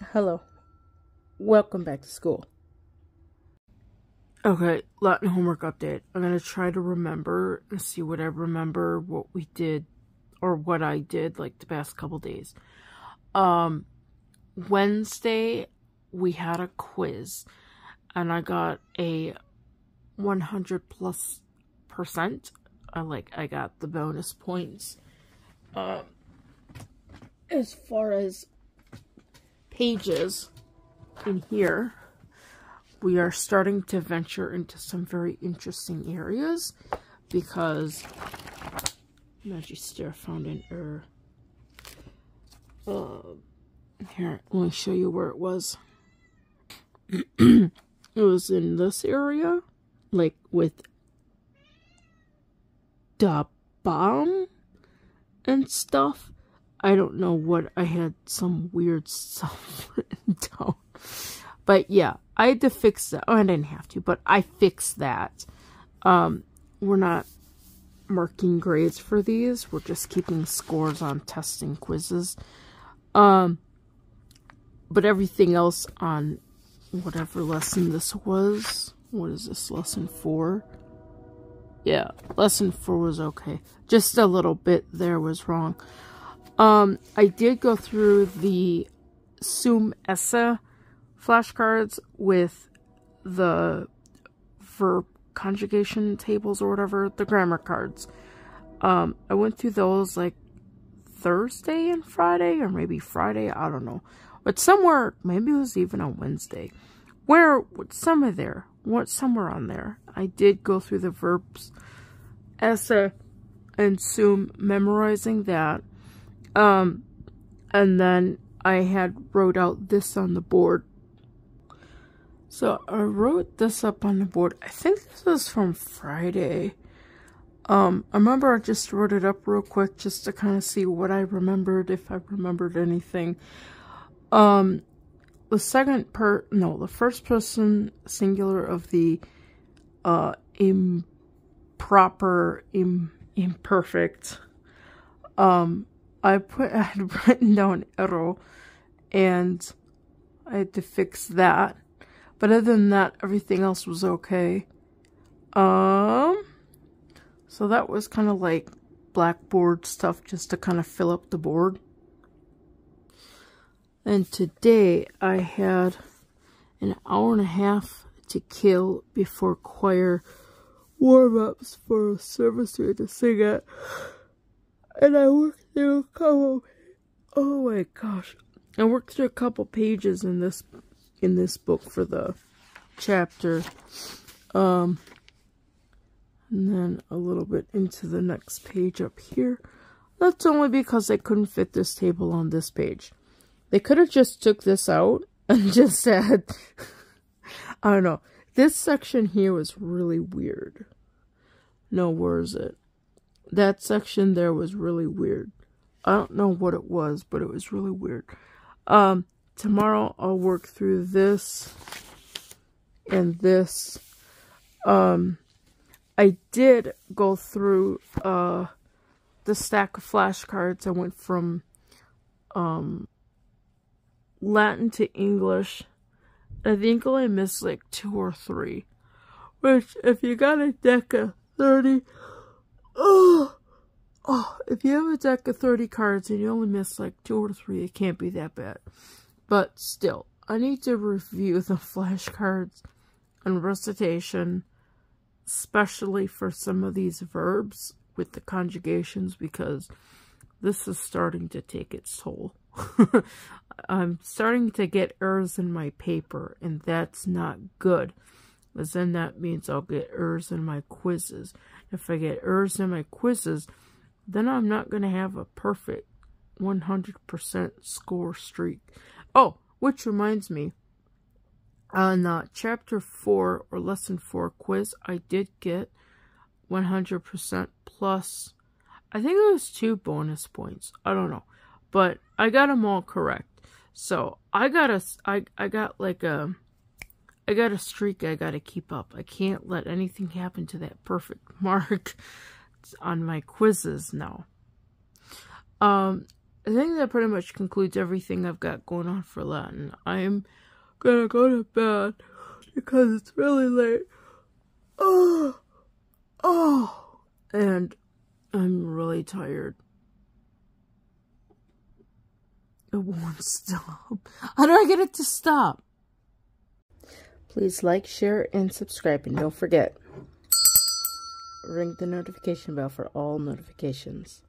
Hello. Welcome back to school. Okay, Latin homework update. I'm gonna try to remember and see what I remember, what we did, or what I did like the past couple days. Um, Wednesday we had a quiz, and I got a 100 plus percent. I like I got the bonus points. Um, as far as pages in here, we are starting to venture into some very interesting areas because Magister found an error. Uh, here, let me show you where it was. it was in this area, like with the bomb and stuff. I don't know what I had some weird stuff written down. But yeah, I had to fix that. Oh, I didn't have to, but I fixed that. Um, we're not marking grades for these. We're just keeping scores on testing quizzes. Um, but everything else on whatever lesson this was. What is this, lesson four? Yeah, lesson four was okay. Just a little bit there was wrong. Um, I did go through the Sum Esse flashcards with the verb conjugation tables or whatever, the grammar cards. Um, I went through those like Thursday and Friday, or maybe Friday, I don't know. But somewhere, maybe it was even on Wednesday, where somewhere there, what somewhere on there, I did go through the verbs esse and sum, memorizing that. Um, and then I had wrote out this on the board. So I wrote this up on the board. I think this is from Friday. Um, I remember I just wrote it up real quick just to kind of see what I remembered, if I remembered anything. Um, the second per, no, the first person singular of the, uh, improper, Im, imperfect, um, I put, I had written down error, and I had to fix that. But other than that, everything else was okay. Um, so that was kind of like blackboard stuff just to kind of fill up the board. And today I had an hour and a half to kill before choir warm-ups for a service we had to sing at. And I worked through a couple, oh my gosh. I worked through a couple pages in this, in this book for the chapter. Um, and then a little bit into the next page up here. That's only because I couldn't fit this table on this page. They could have just took this out and just said, I don't know. This section here was really weird. No, where is it? That section there was really weird. I don't know what it was, but it was really weird. Um, tomorrow I'll work through this and this. Um, I did go through, uh, the stack of flashcards. I went from, um, Latin to English. I think I only missed like two or three. Which, if you got a deck of 30, oh, oh, if you have a deck of 30 cards and you only miss like two or three, it can't be that bad. But still, I need to review the flashcards and recitation, especially for some of these verbs with the conjugations, because this is starting to take its toll. I'm starting to get errors in my paper, and that's not good. Because then that means I'll get errors in my quizzes. If I get errors in my quizzes, then I'm not going to have a perfect 100% score streak. Oh, which reminds me, on uh, chapter 4 or lesson 4 quiz, I did get 100% plus, I think it was two bonus points. I don't know. But I got them all correct. So I got a, I, I got like a, I got a streak I got to keep up. I can't let anything happen to that perfect mark on my quizzes now. Um, I think that pretty much concludes everything I've got going on for Latin. I'm gonna go to bed because it's really late. Oh, oh, and I'm really tired. It won't stop. How do I get it to stop? Please like, share, and subscribe. And don't forget, ring the notification bell for all notifications.